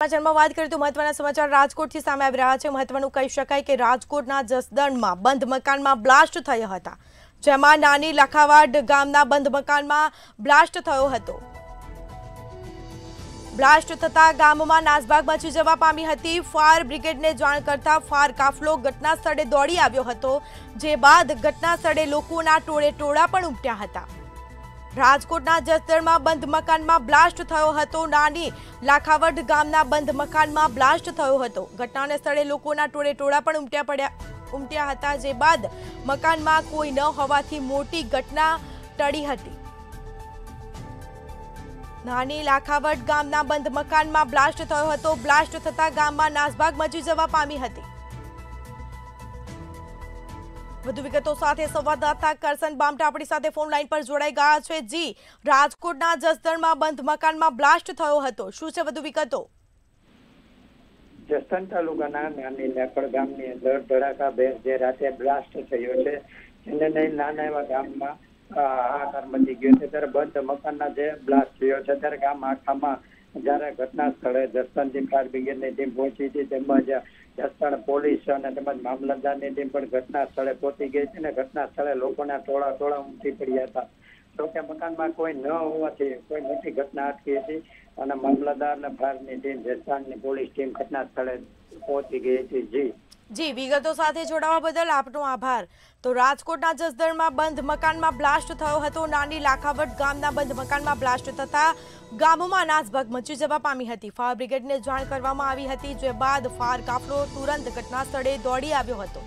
સમાચારમાં વાત કરીએ તો મહત્વના સમાચાર રાજકોટથી સામે આવી રહ્યા છે મહત્વનું કહી શકાય કે રાજકોટના જસદણમાં બંધ મકાનમાં બ્લાસ્ટ થયા હતા જેમાં નાની લખાવાડ ગામના બંધ મકાનમાં બ્લાસ્ટ થયો હતો બ્લાસ્ટ થતા ગામમાં નાસભાગ મચી જવા પામી હતી ફાયર બ્રિગેડને જાણ કરતા ફાયર કાફલો ઘટના સ્થળે દોડી આવ્યો હતો જે બાદ ઘટના સ્થળે લોકોના ટોળે ટોળા પણ ઉમટ્યા હતા રાજકોટના જસદણમાં બંધ મકાનમાં બ્લાસ્ટ થયો હતો નાની લાખાવડ ગામના બંધ મકાનમાં બ્લાસ્ટ થયો હતો ઘટનાને સ્થળે લોકોના ટોળે ટોળા પણ ઉમટ્યા પડ્યા ઉમટ્યા હતા જે બાદ મકાનમાં કોઈ ન હોવાથી મોટી ઘટના ટળી હતી નાની લાખાવડ ગામના બંધ મકાનમાં બ્લાસ્ટ થયો હતો બ્લાસ્ટ થતા ગામમાં નાસભાગ મચી જવા પામી હતી વધુ વિગતો સાથે સંવાદદાતા કરસન બામટા આપણી સાથે ફોન લાઈન પર જોડાઈ ગયા છે. જી, રાજકોટના જસદણમાં બંધ મકાનમાં બ્લાસ્ટ થયો હતો. શું છે વધુ વિગતો? જસદણ તાલુકાના નાની લેકડ ગામની અંદર ધડાકા ભેર જે રાતે બ્લાસ્ટ થયો છે જેને લઈને નાના એવા ગામમાં હાહાકાર મચી ગયો છે. ત્યારે બંધ મકાનના જે બ્લાસ્ટ થયો છે, ત્યારે ગામ આખામાં જ્યારે ઘટના સ્થળે જસદણથી ફાયર બ્રિગેડની ટીમ પહોંચી હતી તેમજ જસદણ પોલીસ અને તેમજ મામલતદારની ટીમ પણ ઘટના સ્થળે પહોંચી ગઈ છે અને ઘટના સ્થળે લોકોના ટોળા ટોળા ઉમટી પડ્યા હતા જોકે મકાનમાં કોઈ ન હોવાથી કોઈ મોટી ઘટના અટકી હતી અને મામલતદાર અને ફાયરની ટીમ જસદણની પોલીસ ટીમ ઘટના સ્થળે પહોંચી ગઈ હતી જી જી વિગતો સાથે જોડાવા બદલ આપનો આભાર તો રાજકોટના જસદણમાં બંધ મકાનમાં બ્લાસ્ટ થયો હતો નાની લાખાવડ ગામના બંધ મકાનમાં બ્લાસ્ટ થતા ગામમાં નાસભાગ મચી જવા પામી હતી ફાયર બ્રિગેડને જાણ કરવામાં આવી હતી જે બાદ ફાયર કાફલો તુરંત ઘટના સ્થળે દોડી આવ્યો હતો